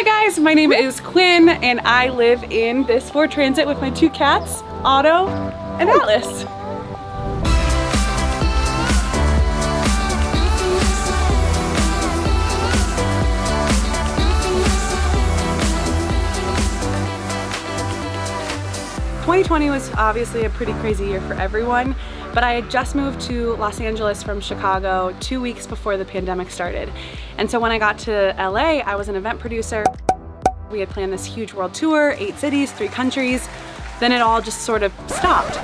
Hi guys, my name is Quin and I live in this Ford Transit with my two cats, Otto and Atlas. Twenty twenty was obviously a pretty crazy year for everyone, but I had just moved to Los Angeles from Chicago two weeks before the pandemic started. And so when I got to LA, I was an event producer. We had planned this huge world tour, eight cities, three countries. Then it all just sort of stopped.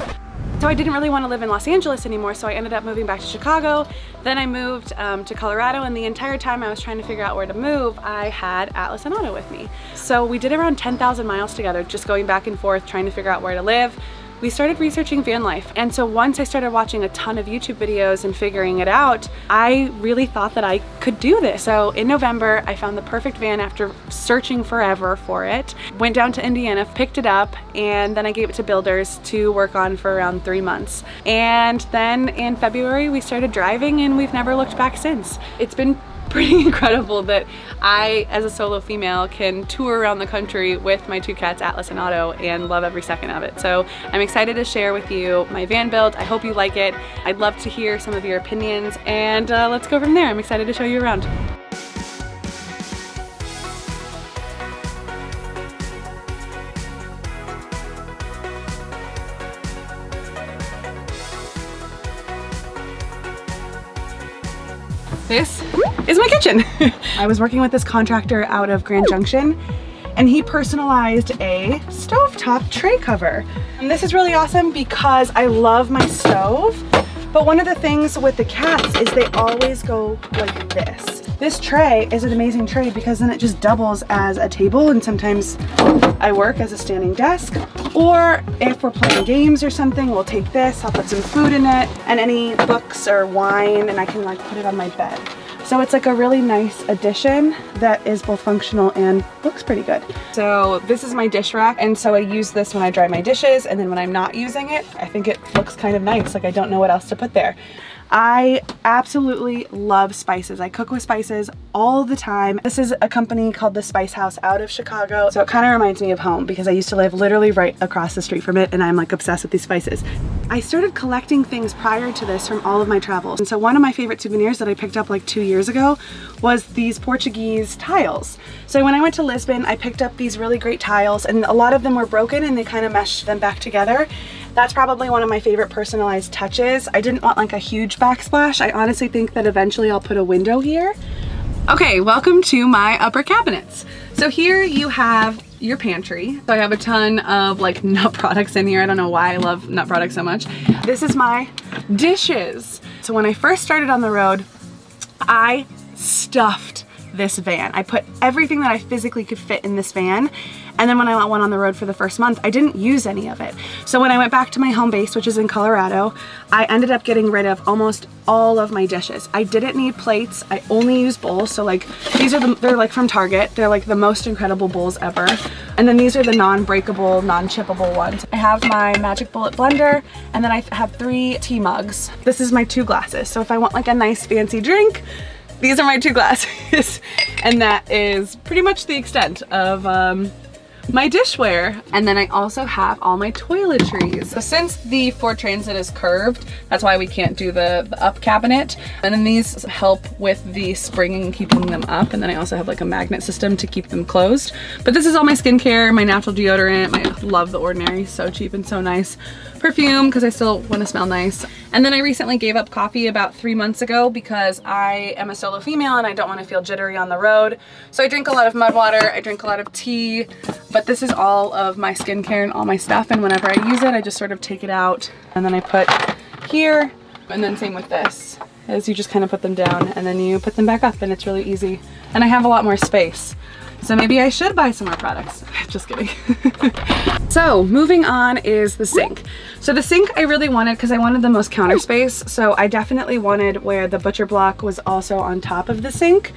So I didn't really want to live in Los Angeles anymore, so I ended up moving back to Chicago. Then I moved um, to Colorado, and the entire time I was trying to figure out where to move, I had Atlas and Otto with me. So we did around 10,000 miles together, just going back and forth, trying to figure out where to live we started researching van life. And so once I started watching a ton of YouTube videos and figuring it out, I really thought that I could do this. So in November, I found the perfect van after searching forever for it. Went down to Indiana, picked it up, and then I gave it to builders to work on for around three months. And then in February, we started driving and we've never looked back since. It's been pretty incredible that I, as a solo female, can tour around the country with my two cats, Atlas and Otto, and love every second of it. So I'm excited to share with you my van build. I hope you like it. I'd love to hear some of your opinions, and uh, let's go from there. I'm excited to show you around. Is my kitchen. I was working with this contractor out of Grand Junction and he personalized a stovetop tray cover. And this is really awesome because I love my stove, but one of the things with the cats is they always go like this. This tray is an amazing tray because then it just doubles as a table and sometimes I work as a standing desk. Or if we're playing games or something, we'll take this, I'll put some food in it and any books or wine and I can like put it on my bed. So it's like a really nice addition that is both functional and looks pretty good. So this is my dish rack and so I use this when I dry my dishes and then when I'm not using it, I think it looks kind of nice. Like I don't know what else to put there. I absolutely love spices. I cook with spices all the time. This is a company called The Spice House out of Chicago. So it kind of reminds me of home because I used to live literally right across the street from it and I'm like obsessed with these spices. I started collecting things prior to this from all of my travels. And so one of my favorite souvenirs that I picked up like two years ago was these Portuguese tiles. So when I went to Lisbon, I picked up these really great tiles and a lot of them were broken and they kind of meshed them back together. That's probably one of my favorite personalized touches. I didn't want like a huge backsplash. I honestly think that eventually I'll put a window here. Okay, welcome to my upper cabinets. So here you have your pantry. So I have a ton of like nut products in here. I don't know why I love nut products so much. This is my dishes. So when I first started on the road, I stuffed this van. I put everything that I physically could fit in this van and then when I went on the road for the first month, I didn't use any of it. So when I went back to my home base, which is in Colorado, I ended up getting rid of almost all of my dishes. I didn't need plates. I only use bowls. So like these are the, they're like from Target. They're like the most incredible bowls ever. And then these are the non-breakable, non-chippable ones. I have my Magic Bullet blender and then I have three tea mugs. This is my two glasses. So if I want like a nice fancy drink, these are my two glasses. and that is pretty much the extent of um, my dishware. And then I also have all my toiletries. So since the Ford Transit is curved, that's why we can't do the, the up cabinet. And then these help with the springing, keeping them up. And then I also have like a magnet system to keep them closed. But this is all my skincare, my natural deodorant. My, I love The Ordinary, so cheap and so nice perfume because I still want to smell nice. And then I recently gave up coffee about three months ago because I am a solo female and I don't want to feel jittery on the road. So I drink a lot of mud water, I drink a lot of tea, but this is all of my skincare and all my stuff. And whenever I use it, I just sort of take it out and then I put here and then same with this is you just kind of put them down and then you put them back up and it's really easy. And I have a lot more space. So maybe I should buy some more products. Just kidding. so moving on is the sink. So the sink I really wanted because I wanted the most counter space. So I definitely wanted where the butcher block was also on top of the sink.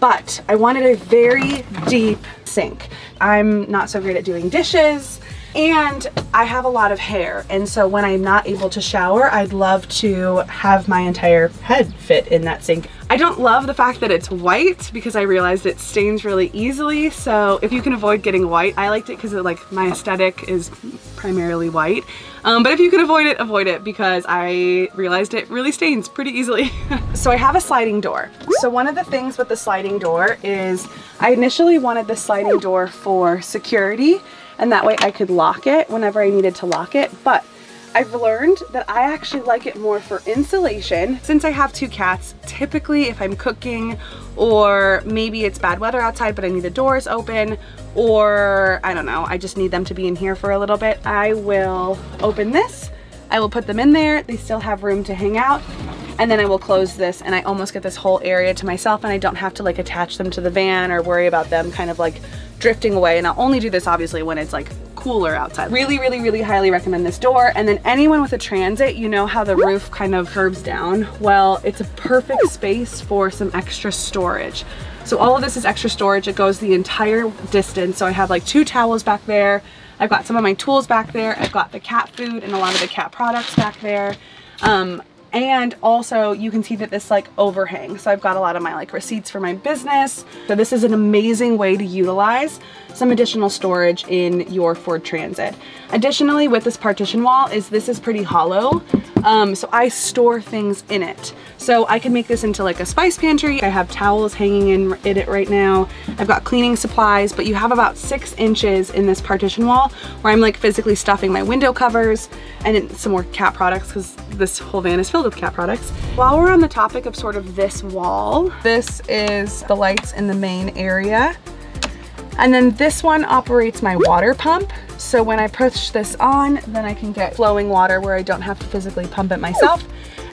But I wanted a very deep sink. I'm not so great at doing dishes and I have a lot of hair and so when I'm not able to shower I'd love to have my entire head fit in that sink. I don't love the fact that it's white because I realized it stains really easily. So if you can avoid getting white, I liked it because like my aesthetic is primarily white. Um, but if you can avoid it, avoid it because I realized it really stains pretty easily. so I have a sliding door. So one of the things with the sliding door is I initially wanted the sliding door for security and that way I could lock it whenever I needed to lock it. But I've learned that I actually like it more for insulation. Since I have two cats, typically if I'm cooking or maybe it's bad weather outside but I need the doors open or I don't know, I just need them to be in here for a little bit, I will open this, I will put them in there, they still have room to hang out, and then I will close this and I almost get this whole area to myself and I don't have to like attach them to the van or worry about them kind of like drifting away. And I'll only do this obviously when it's like cooler outside. Really, really, really highly recommend this door. And then anyone with a transit, you know how the roof kind of curves down? Well, it's a perfect space for some extra storage. So all of this is extra storage. It goes the entire distance. So I have like two towels back there. I've got some of my tools back there. I've got the cat food and a lot of the cat products back there. Um, and also you can see that this like overhang. So I've got a lot of my like receipts for my business. So this is an amazing way to utilize some additional storage in your Ford Transit. Additionally, with this partition wall is this is pretty hollow. Um, so I store things in it. So I can make this into like a spice pantry. I have towels hanging in, in it right now. I've got cleaning supplies, but you have about six inches in this partition wall where I'm like physically stuffing my window covers and some more cat products because this whole van is filled with cat products. While we're on the topic of sort of this wall, this is the lights in the main area. And then this one operates my water pump. So when I push this on, then I can get flowing water where I don't have to physically pump it myself.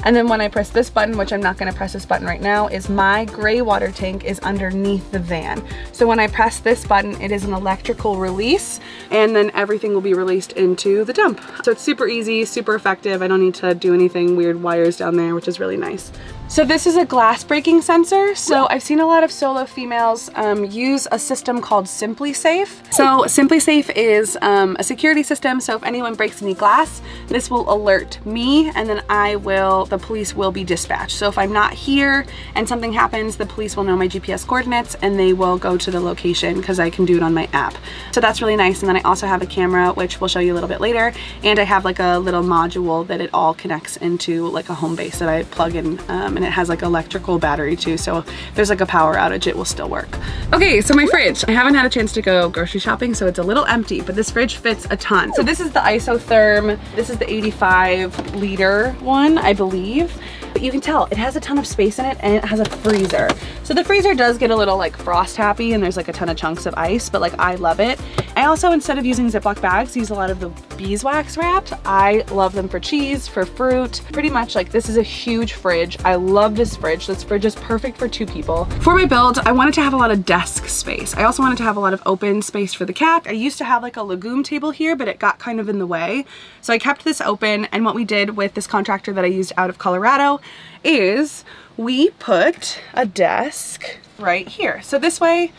And then when I press this button, which I'm not gonna press this button right now, is my gray water tank is underneath the van. So when I press this button, it is an electrical release and then everything will be released into the dump. So it's super easy, super effective. I don't need to do anything weird wires down there, which is really nice. So this is a glass breaking sensor. So I've seen a lot of solo females um, use a system called SimpliSafe. So SimpliSafe is um, a security system. So if anyone breaks any glass, this will alert me and then I will, the police will be dispatched. So if I'm not here and something happens, the police will know my GPS coordinates and they will go to the location because I can do it on my app. So that's really nice. And then I also have a camera, which we'll show you a little bit later. And I have like a little module that it all connects into like a home base that I plug in um, and it has like electrical battery too. So if there's like a power outage, it will still work. Okay, so my fridge. I haven't had a chance to go grocery shopping, so it's a little empty, but this fridge fits a ton. So this is the isotherm. This is the 85 liter one, I believe. But you can tell it has a ton of space in it and it has a freezer. So the freezer does get a little like frost happy and there's like a ton of chunks of ice, but like I love it. I also, instead of using Ziploc bags, use a lot of the beeswax wrapped. I love them for cheese, for fruit, pretty much like this is a huge fridge. I love this fridge. This fridge is perfect for two people. For my build, I wanted to have a lot of desk space. I also wanted to have a lot of open space for the cat. I used to have like a Lagun table here, but it got kind of in the way. So I kept this open and what we did with this contractor that I used out of Colorado is we put a desk right here. So this way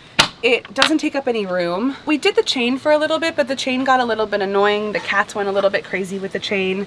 it doesn't take up any room. We did the chain for a little bit, but the chain got a little bit annoying. The cats went a little bit crazy with the chain.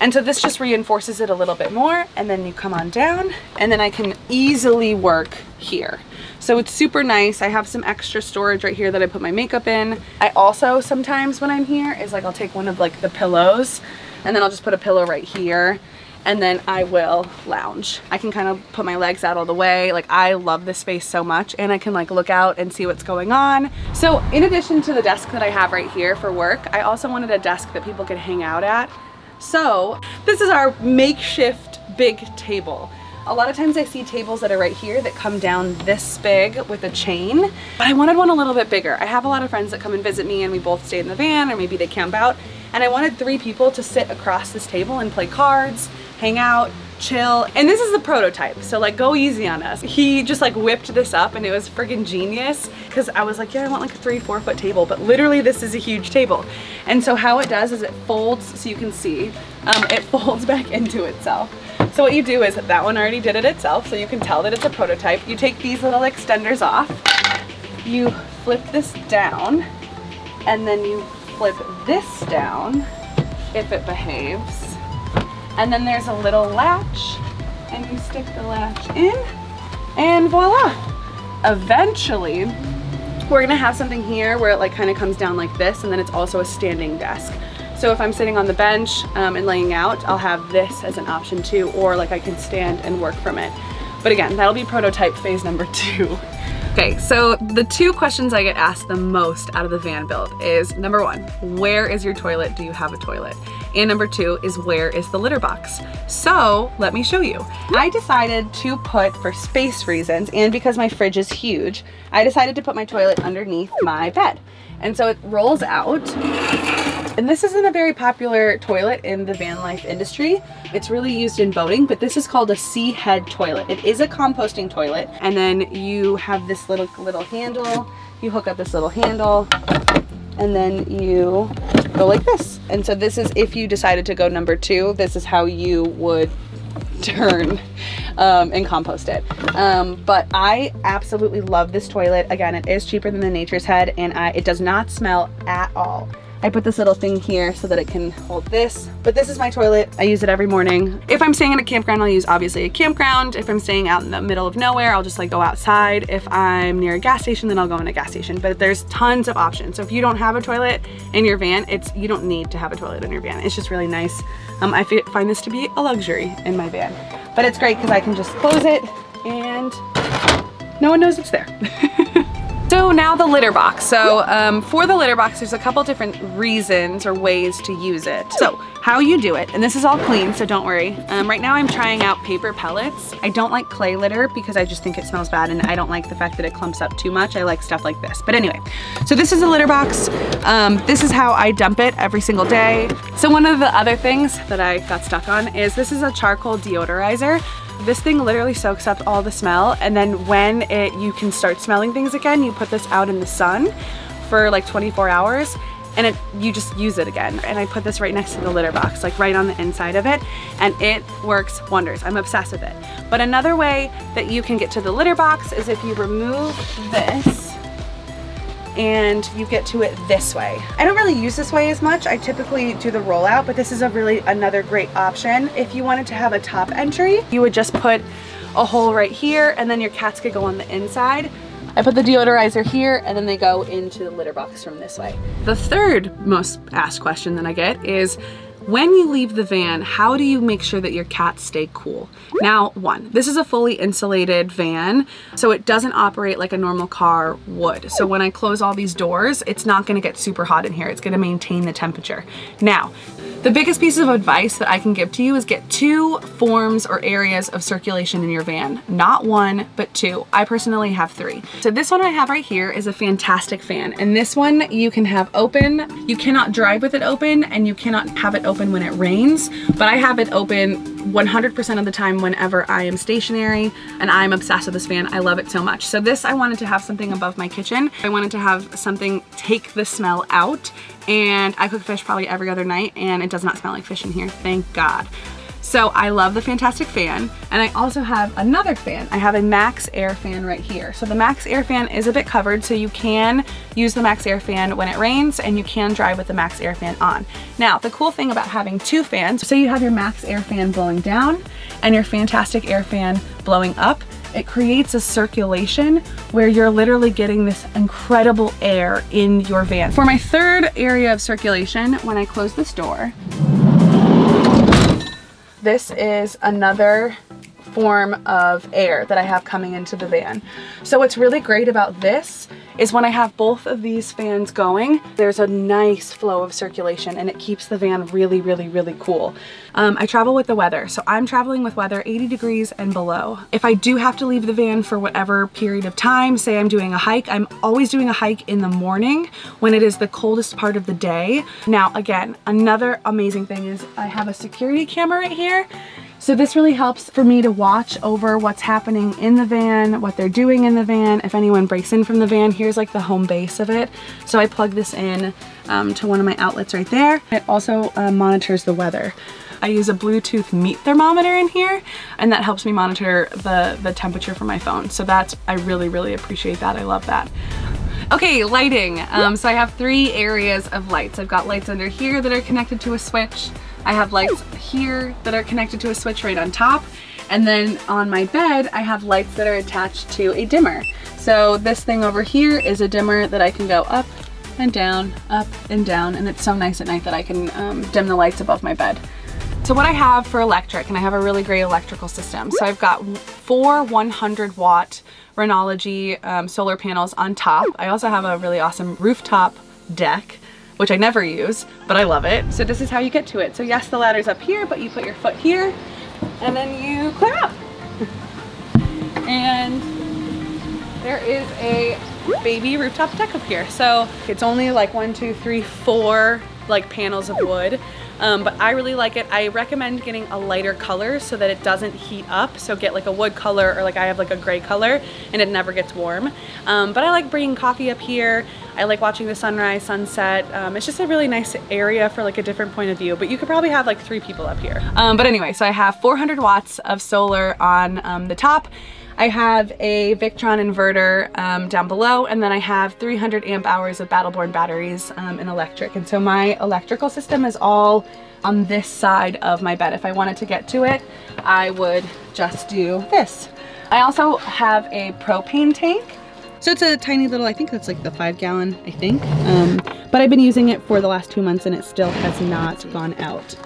And so this just reinforces it a little bit more and then you come on down and then I can easily work here. So it's super nice. I have some extra storage right here that I put my makeup in. I also sometimes when I'm here is like I'll take one of like the pillows and then I'll just put a pillow right here and then I will lounge. I can kind of put my legs out all the way. Like I love this space so much and I can like look out and see what's going on. So in addition to the desk that I have right here for work, I also wanted a desk that people could hang out at. So this is our makeshift big table. A lot of times I see tables that are right here that come down this big with a chain, but I wanted one a little bit bigger. I have a lot of friends that come and visit me and we both stay in the van or maybe they camp out and I wanted three people to sit across this table and play cards, hang out, chill. And this is the prototype, so like go easy on us. He just like whipped this up and it was friggin' genius because I was like, yeah, I want like a three, four foot table, but literally this is a huge table. And so how it does is it folds, so you can see, um, it folds back into itself. So what you do is that one already did it itself, so you can tell that it's a prototype. You take these little extenders off, you flip this down, and then you flip this down if it behaves and then there's a little latch and you stick the latch in And voila. Eventually, we're gonna have something here where it like kind of comes down like this and then it's also a standing desk. So if I'm sitting on the bench um, and laying out, I'll have this as an option too, or like I can stand and work from it. But again, that'll be prototype phase number two. Okay, so the two questions I get asked the most out of the van build is number one, where is your toilet? Do you have a toilet? And number two is where is the litter box? So let me show you. I decided to put, for space reasons, and because my fridge is huge, I decided to put my toilet underneath my bed. And so it rolls out and this isn't a very popular toilet in the van life industry. It's really used in boating, but this is called a C-Head toilet. It is a composting toilet. And then you have this little, little handle. You hook up this little handle and then you go like this. And so this is if you decided to go number two, this is how you would turn um, and compost it. Um, but I absolutely love this toilet. Again, it is cheaper than the Nature's Head and I, it does not smell at all. I put this little thing here so that it can hold this. But this is my toilet. I use it every morning. If I'm staying in a campground, I'll use obviously a campground. If I'm staying out in the middle of nowhere, I'll just like go outside. If I'm near a gas station, then I'll go in a gas station. But there's tons of options. So if you don't have a toilet in your van, it's you don't need to have a toilet in your van. It's just really nice. Um, I find this to be a luxury in my van. But it's great because I can just close it and no one knows it's there. So now the litter box. So um, for the litter box, there's a couple different reasons or ways to use it. So how you do it, and this is all clean, so don't worry. Um, right now I'm trying out paper pellets. I don't like clay litter because I just think it smells bad and I don't like the fact that it clumps up too much. I like stuff like this. But anyway, so this is a litter box. Um, this is how I dump it every single day. So one of the other things that I got stuck on is this is a charcoal deodorizer. This thing literally soaks up all the smell and then when it you can start smelling things again, you put this out in the sun for like 24 hours and it you just use it again. And I put this right next to the litter box, like right on the inside of it, and it works wonders. I'm obsessed with it. But another way that you can get to the litter box is if you remove this and you get to it this way. I don't really use this way as much. I typically do the rollout, but this is a really another great option. If you wanted to have a top entry, you would just put a hole right here and then your cats could go on the inside. I put the deodorizer here and then they go into the litter box from this way. The third most asked question that I get is, when you leave the van, how do you make sure that your cats stay cool? Now, one, this is a fully insulated van, so it doesn't operate like a normal car would. So when I close all these doors, it's not gonna get super hot in here. It's gonna maintain the temperature. Now, the biggest piece of advice that I can give to you is get two forms or areas of circulation in your van. Not one, but two. I personally have three. So this one I have right here is a fantastic fan. And this one you can have open. You cannot drive with it open and you cannot have it open when it rains, but I have it open 100% of the time whenever I am stationary and I'm obsessed with this fan. I love it so much. So this, I wanted to have something above my kitchen. I wanted to have something take the smell out and I cook fish probably every other night and it does not smell like fish in here, thank God. So I love the Fantastic Fan and I also have another fan. I have a Maxxair fan right here. So the Maxxair fan is a bit covered so you can use the Maxxair fan when it rains and you can drive with the Maxxair fan on. Now the cool thing about having two fans, so you have your Maxxair fan blowing down and your Fantastic Air fan blowing up, it creates a circulation where you're literally getting this incredible air in your van. For my third area of circulation, when I close this door, this is another form of air that I have coming into the van. So what's really great about this is when I have both of these fans going, there's a nice flow of circulation and it keeps the van really, really, really cool. Um, I travel with the weather, so I'm traveling with weather 80 degrees and below. If I do have to leave the van for whatever period of time, say I'm doing a hike, I'm always doing a hike in the morning when it is the coldest part of the day. Now, again, another amazing thing is I have a security camera right here so this really helps for me to watch over what's happening in the van, what they're doing in the van. If anyone breaks in from the van, here's like the home base of it. So I plug this in um, to one of my outlets right there. It also uh, monitors the weather. I use a Bluetooth meat thermometer in here and that helps me monitor the, the temperature for my phone. So that's, I really, really appreciate that. I love that. Okay, lighting. Um, so I have three areas of lights. I've got lights under here that are connected to a switch. I have lights here that are connected to a switch right on top. And then on my bed, I have lights that are attached to a dimmer. So this thing over here is a dimmer that I can go up and down, up and down, and it's so nice at night that I can um, dim the lights above my bed. So what I have for electric, and I have a really great electrical system. So I've got four 100 watt Renogy um, solar panels on top. I also have a really awesome rooftop deck which I never use, but I love it. So this is how you get to it. So yes, the ladder's up here, but you put your foot here and then you climb up. and there is a baby rooftop deck up here. So it's only like one, two, three, four like panels of wood. Um, but I really like it. I recommend getting a lighter color so that it doesn't heat up. So get like a wood color or like I have like a gray color and it never gets warm. Um, but I like bringing coffee up here. I like watching the sunrise, sunset. Um, it's just a really nice area for like a different point of view, but you could probably have like three people up here. Um, but anyway, so I have 400 watts of solar on um, the top I have a Victron inverter um, down below and then I have 300 amp hours of Battleborn batteries um, in electric. And so my electrical system is all on this side of my bed. If I wanted to get to it, I would just do this. I also have a propane tank. So it's a tiny little, I think it's like the five gallon, I think. Um, but I've been using it for the last two months and it still has not gone out.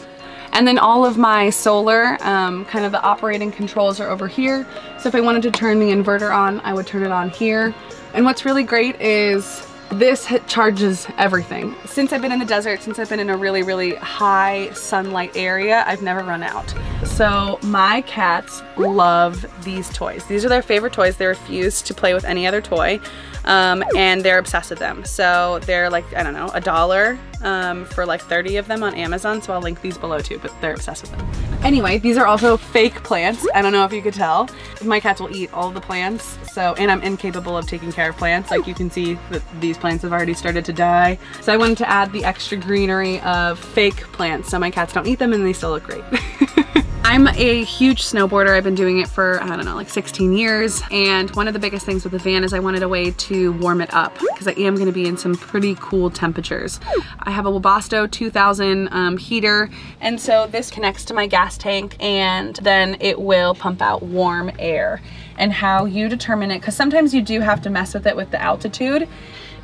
And then all of my solar, um, kind of the operating controls are over here. So if I wanted to turn the inverter on, I would turn it on here. And what's really great is this charges everything. Since I've been in the desert, since I've been in a really, really high sunlight area, I've never run out. So my cats love these toys. These are their favorite toys. They refuse to play with any other toy um, and they're obsessed with them. So they're like, I don't know, a dollar um, for like 30 of them on Amazon. So I'll link these below too, but they're obsessed with them. Anyway, these are also fake plants. I don't know if you could tell. My cats will eat all the plants. So, and I'm incapable of taking care of plants. Like you can see that these plants have already started to die. So I wanted to add the extra greenery of fake plants so my cats don't eat them and they still look great. I'm a huge snowboarder. I've been doing it for, I don't know, like 16 years. And one of the biggest things with the van is I wanted a way to warm it up because I am gonna be in some pretty cool temperatures. I have a Webasto 2000 um, heater. And so this connects to my gas tank and then it will pump out warm air. And how you determine it, because sometimes you do have to mess with it with the altitude,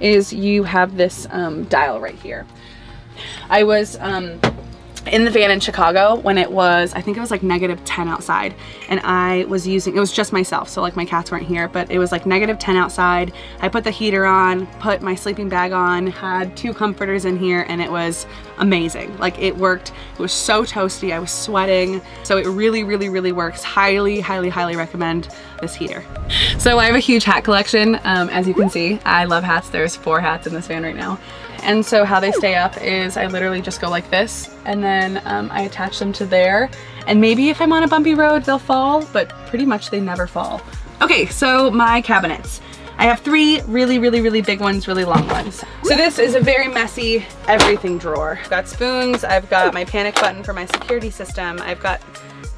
is you have this um, dial right here. I was um, in the van in Chicago when it was, I think it was like negative 10 outside and I was using, it was just myself. So like my cats weren't here, but it was like negative 10 outside. I put the heater on, put my sleeping bag on, had two comforters in here and it was amazing. Like it worked. It was so toasty. I was sweating. So it really, really, really works. Highly, highly, highly recommend this heater. So I have a huge hat collection. Um, as you can see, I love hats. There's four hats in this van right now. And so how they stay up is I literally just go like this and then um, I attach them to there. And maybe if I'm on a bumpy road, they'll fall, but pretty much they never fall. Okay, so my cabinets. I have three really, really, really big ones, really long ones. So this is a very messy everything drawer. I've got spoons, I've got my panic button for my security system, I've got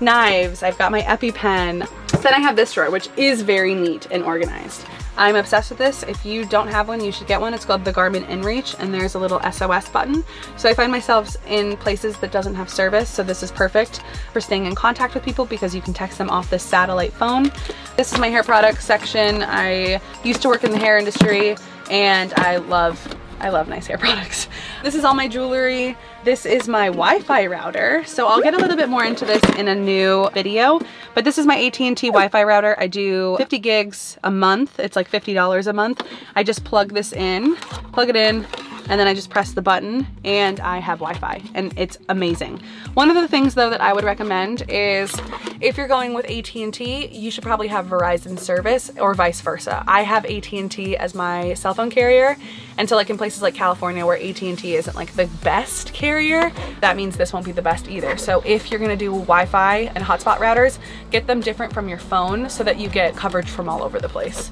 knives, I've got my EpiPen. Then I have this drawer, which is very neat and organized. I'm obsessed with this. If you don't have one, you should get one. It's called the Garmin InReach and there's a little SOS button. So I find myself in places that doesn't have service. So this is perfect for staying in contact with people because you can text them off this satellite phone. This is my hair products section. I used to work in the hair industry and I love I love nice hair products. This is all my jewelry. This is my Wi-Fi router. So I'll get a little bit more into this in a new video, but this is my AT&T Wi-Fi router. I do 50 gigs a month. It's like $50 a month. I just plug this in, plug it in, and then I just press the button and I have Wi-Fi and it's amazing. One of the things though that I would recommend is if you're going with AT&T, you should probably have Verizon service or vice versa. I have AT&T as my cell phone carrier and so like in places like California where AT&T isn't like the best carrier, that means this won't be the best either. So if you're gonna do Wi-Fi and hotspot routers, get them different from your phone so that you get coverage from all over the place.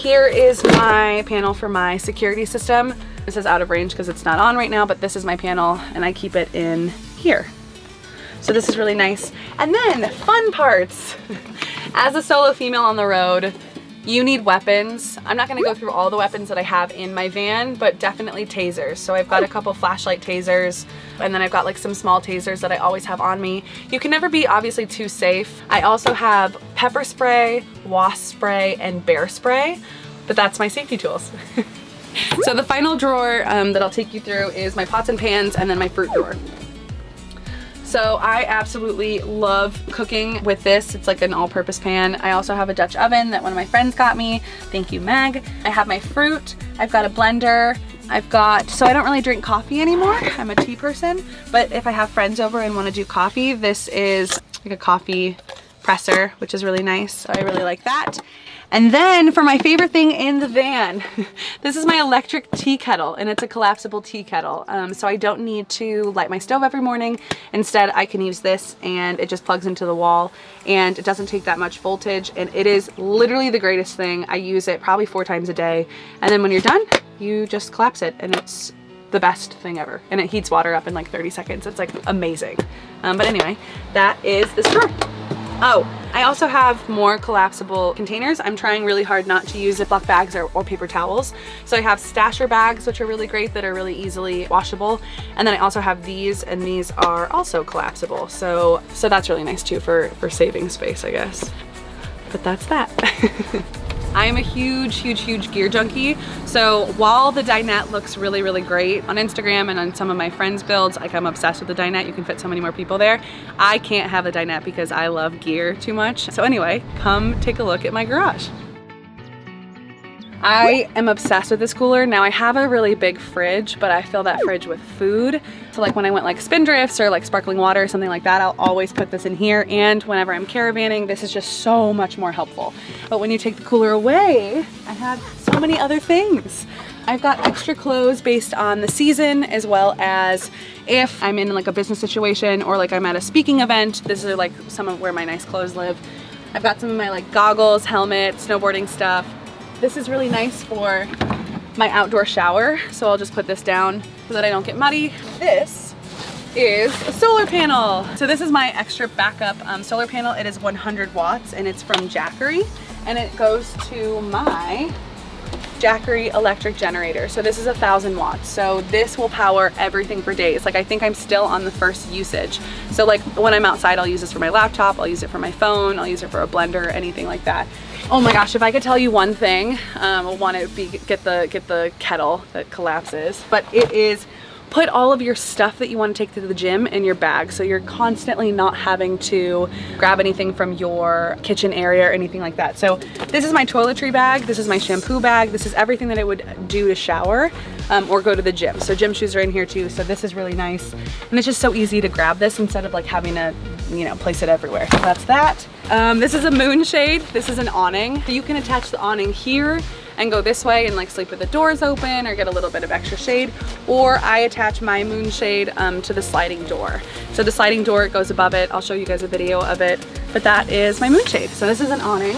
Here is my panel for my security system. This is out of range because it's not on right now, but this is my panel and I keep it in here. So this is really nice. And then fun parts. As a solo female on the road, you need weapons. I'm not gonna go through all the weapons that I have in my van, but definitely tasers. So I've got a couple flashlight tasers, and then I've got like some small tasers that I always have on me. You can never be obviously too safe. I also have pepper spray, wasp spray, and bear spray, but that's my safety tools. so the final drawer um, that I'll take you through is my pots and pans and then my fruit drawer. So I absolutely love cooking with this. It's like an all-purpose pan. I also have a Dutch oven that one of my friends got me. Thank you, Meg. I have my fruit. I've got a blender. I've got, so I don't really drink coffee anymore. I'm a tea person, but if I have friends over and want to do coffee, this is like a coffee presser, which is really nice. So I really like that. And then for my favorite thing in the van, this is my electric tea kettle and it's a collapsible tea kettle. Um, so I don't need to light my stove every morning. Instead, I can use this and it just plugs into the wall and it doesn't take that much voltage and it is literally the greatest thing. I use it probably four times a day. And then when you're done, you just collapse it and it's the best thing ever. And it heats water up in like 30 seconds. It's like amazing. Um, but anyway, that is this drawer. Oh, I also have more collapsible containers. I'm trying really hard not to use Ziploc bags or, or, paper towels. So I have stasher bags, which are really great, that are really easily washable. And then I also have these, and these are also collapsible. So, so that's really nice too for, for saving space, I guess. But that's that. I am a huge, huge, huge gear junkie. So while the dinette looks really, really great on Instagram and on some of my friends' builds, like I'm obsessed with the dinette, you can fit so many more people there. I can't have a dinette because I love gear too much. So anyway, come take a look at my garage. I am obsessed with this cooler. Now I have a really big fridge, but I fill that fridge with food. So like when I went like spindrifts or like sparkling water or something like that, I'll always put this in here. And whenever I'm caravanning, this is just so much more helpful. But when you take the cooler away, I have so many other things. I've got extra clothes based on the season as well as if I'm in like a business situation or like I'm at a speaking event. This is like some of where my nice clothes live. I've got some of my like goggles, helmet, snowboarding stuff. This is really nice for my outdoor shower. So I'll just put this down so that I don't get muddy. This is a solar panel. So this is my extra backup um, solar panel. It is 100 watts and it's from Jackery and it goes to my Jackery electric generator. So this is a thousand watts. So this will power everything for days. Like I think I'm still on the first usage. So like when I'm outside, I'll use this for my laptop, I'll use it for my phone, I'll use it for a blender, anything like that. Oh my gosh, if I could tell you one thing, um, one it would be get the get the kettle that collapses. But it is put all of your stuff that you want to take to the gym in your bag so you're constantly not having to grab anything from your kitchen area or anything like that. So this is my toiletry bag, this is my shampoo bag, this is everything that I would do to shower um, or go to the gym. So gym shoes are in here too, so this is really nice. And it's just so easy to grab this instead of like having to, you know, place it everywhere. So that's that. Um, this is a moonshade, this is an awning. You can attach the awning here and go this way and like sleep with the doors open or get a little bit of extra shade. Or I attach my moonshade um, to the sliding door. So the sliding door goes above it. I'll show you guys a video of it. But that is my moonshade. So this is an awning.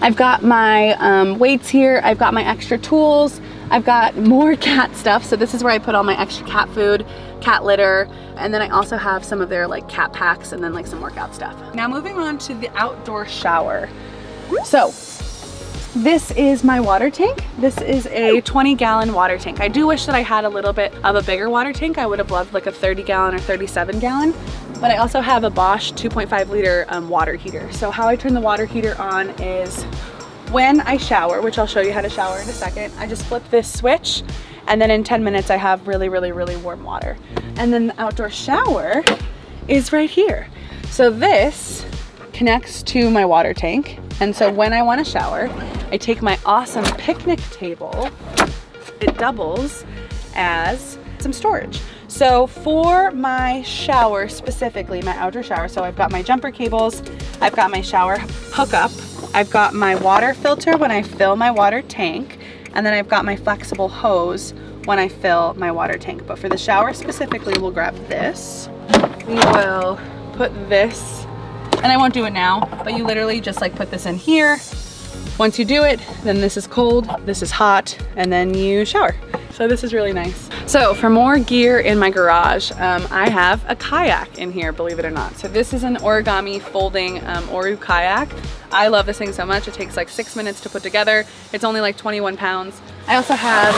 I've got my um, weights here. I've got my extra tools. I've got more cat stuff. So this is where I put all my extra cat food, cat litter, and then I also have some of their like cat packs and then like some workout stuff. Now moving on to the outdoor shower. So this is my water tank. This is a 20 gallon water tank. I do wish that I had a little bit of a bigger water tank. I would have loved like a 30 gallon or 37 gallon. But I also have a Bosch 2.5 liter um, water heater. So how I turn the water heater on is when I shower, which I'll show you how to shower in a second, I just flip this switch and then in 10 minutes I have really, really, really warm water. Mm-hmm. And then the outdoor shower is right here. So this connects to my water tank. And so when I wanna shower, I take my awesome picnic table. It doubles as some storage. So for my shower specifically, my outdoor shower, so I've got my jumper cables, I've got my shower hookup, I've got my water filter when I fill my water tank, and then I've got my flexible hose when I fill my water tank. But for the shower specifically, we'll grab this. We will put this and I won't do it now, but you literally just like put this in here. Once you do it, then this is cold, this is hot, and then you shower. So this is really nice. So for more gear in my garage, um, I have a kayak in here, believe it or not. So this is an origami folding um, Oru kayak. I love this thing so much. It takes like six minutes to put together. It's only like 21 pounds. I also have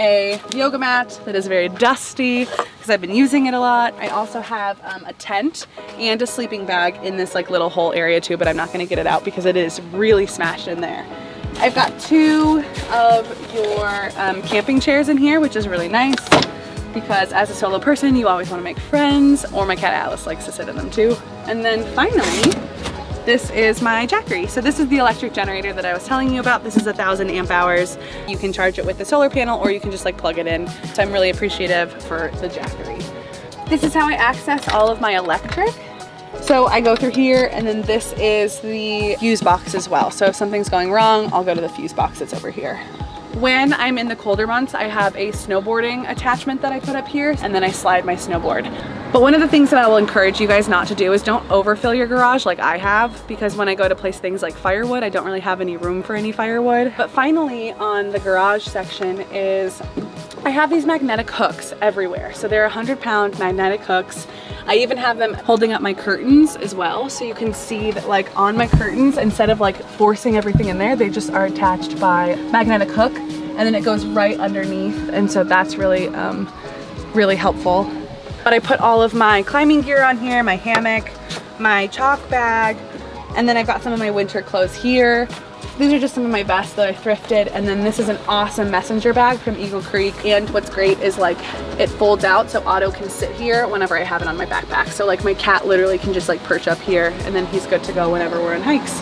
a yoga mat that is very dusty because I've been using it a lot. I also have um, a tent and a sleeping bag in this like little hole area too, but I'm not gonna get it out because it is really smashed in there. I've got two of your um, camping chairs in here, which is really nice because as a solo person, you always want to make friends, or my cat Atlas likes to sit in them too. And then finally, this is my Jackery. So this is the electric generator that I was telling you about. This is a thousand amp hours. You can charge it with the solar panel or you can just like plug it in. So I'm really appreciative for the Jackery. This is how I access all of my electric. So I go through here and then this is the fuse box as well. So if something's going wrong, I'll go to the fuse box that's over here. When I'm in the colder months, I have a snowboarding attachment that I put up here and then I slide my snowboard. But one of the things that I will encourage you guys not to do is don't overfill your garage like I have because when I go to place things like firewood, I don't really have any room for any firewood. But finally on the garage section is I have these magnetic hooks everywhere. So they're 100 pound magnetic hooks. I even have them holding up my curtains as well. So you can see that like on my curtains, instead of like forcing everything in there, they just are attached by magnetic hook and then it goes right underneath. And so that's really, um, really helpful. But I put all of my climbing gear on here, my hammock, my chalk bag, and then I've got some of my winter clothes here. These are just some of my vests that I thrifted. And then this is an awesome messenger bag from Eagle Creek. And what's great is like it folds out so Otto can sit here whenever I have it on my backpack. So like my cat literally can just like perch up here and then he's good to go whenever we're on hikes.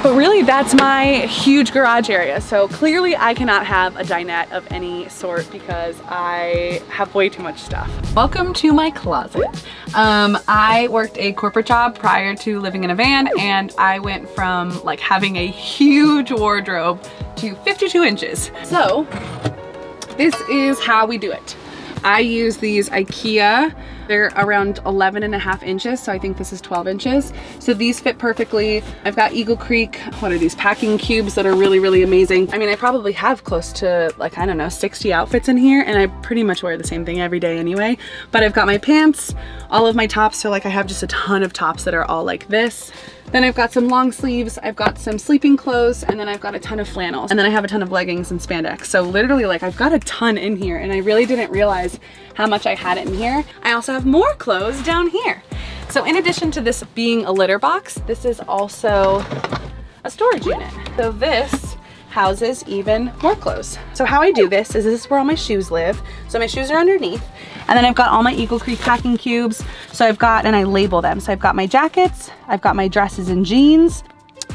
But really that's my huge garage area. So clearly I cannot have a dinette of any sort because I have way too much stuff. Welcome to my closet. Um, I worked a corporate job prior to living in a van and I went from like having a huge wardrobe to 52 inches. So this is how we do it. I use these Ikea. They're around 11 and a half inches, so I think this is 12 inches. So these fit perfectly. I've got Eagle Creek, what are these, packing cubes that are really, really amazing. I mean, I probably have close to like, I don't know, 60 outfits in here, and I pretty much wear the same thing every day anyway. But I've got my pants, all of my tops, so like I have just a ton of tops that are all like this. Then I've got some long sleeves, I've got some sleeping clothes, and then I've got a ton of flannels. And then I have a ton of leggings and spandex. So literally like I've got a ton in here and I really didn't realize how much I had in here. I also have more clothes down here. So in addition to this being a litter box, this is also a storage unit. So this houses even more clothes. So how I do this is this is where all my shoes live. So my shoes are underneath and then I've got all my Eagle Creek packing cubes. So I've got, and I label them. So I've got my jackets, I've got my dresses and jeans.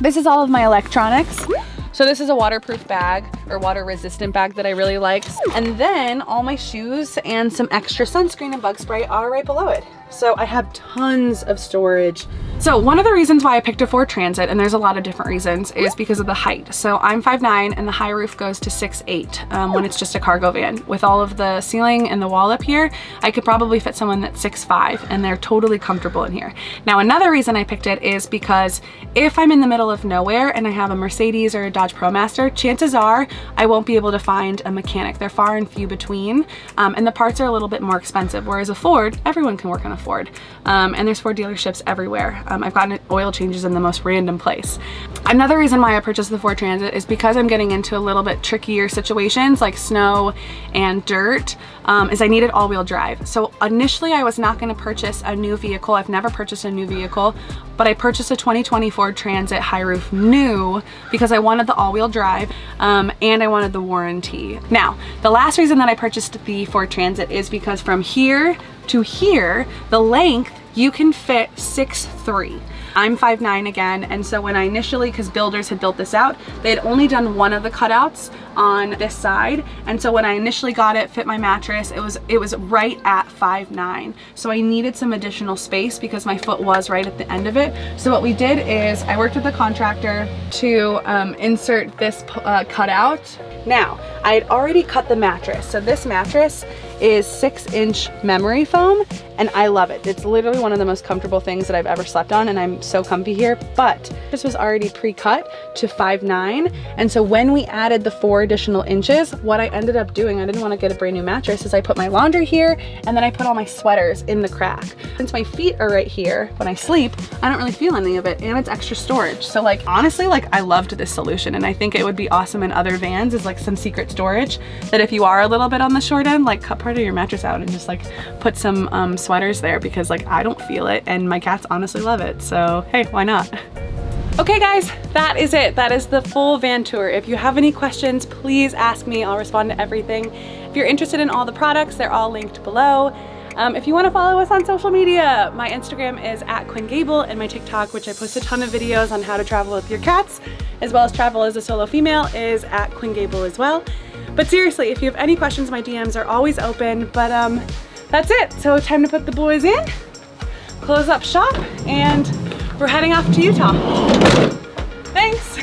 This is all of my electronics. So this is a waterproof bag or water resistant bag that I really like. And then all my shoes and some extra sunscreen and bug spray are right below it. So I have tons of storage. So one of the reasons why I picked a Ford Transit, and there's a lot of different reasons, is because of the height. So I'm 5'9", and the high roof goes to 6'8", um, when it's just a cargo van. With all of the ceiling and the wall up here, I could probably fit someone that's 6'5", and they're totally comfortable in here. Now another reason I picked it is because if I'm in the middle of nowhere and I have a Mercedes or a Dodge ProMaster, chances are I won't be able to find a mechanic. They're far and few between, um, and the parts are a little bit more expensive, whereas a Ford, everyone can work on a Ford. Um, and there's Ford dealerships everywhere. Um, I've gotten oil changes in the most random place. Another reason why I purchased the Ford Transit is because I'm getting into a little bit trickier situations like snow and dirt um, is I needed all-wheel drive. So initially I was not gonna purchase a new vehicle. I've never purchased a new vehicle, but I purchased a 2020 Ford Transit high roof new because I wanted the all-wheel drive um, and I wanted the warranty. Now, the last reason that I purchased the Ford Transit is because from here to here, the length, you can fit 6'3". I'm 5'9 again, and so when I initially, because builders had built this out, they had only done one of the cutouts on this side, and so when I initially got it, fit my mattress, it was it was right at 5'9". So I needed some additional space because my foot was right at the end of it. So what we did is I worked with the contractor to um, insert this uh, cutout. Now, I had already cut the mattress. So this mattress is six inch memory foam and I love it. It's literally one of the most comfortable things that I've ever slept on and I'm so comfy here, but this was already pre-cut to 5'9". And so when we added the four additional inches, what I ended up doing, I didn't want to get a brand new mattress, is I put my laundry here and then I put all my sweaters in the crack. Since my feet are right here, when I sleep, I don't really feel any of it and it's extra storage. So like, honestly, like I loved this solution and I think it would be awesome in other vans is like some secret storage that if you are a little bit on the short end, like cut part of your mattress out and just like put some um, sweaters there because like I don't feel it and my cats honestly love it. So hey, why not? Okay guys, that is it. That is the full van tour. If you have any questions, please ask me. I'll respond to everything. If you're interested in all the products, they're all linked below. Um, if you want to follow us on social media, my Instagram is at Quin Gable and my TikTok, which I post a ton of videos on how to travel with your cats, as well as travel as a solo female, is at Quin Gable as well. But seriously, if you have any questions, my DMs are always open. But um, that's it. So time to put the boys in, close up shop, and we're heading off to Utah. Thanks.